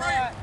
right.